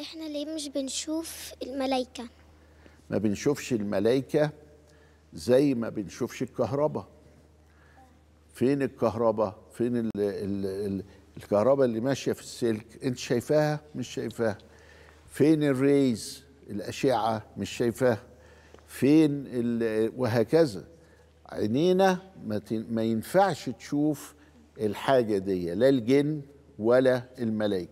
إحنا ليه مش بنشوف الملايكة؟ ما بنشوفش الملائكة زي ما بنشوفش الكهرباء. فين الكهرباء؟ فين ال ال ال الكهرباء اللي ماشية في السلك؟ انت شايفاها؟ مش شايفاها. فين الريز؟ الأشعة؟ مش شايفاها. فين وهكذا. عينينا ما, ما ينفعش تشوف الحاجة دي لا الجن ولا الملائكة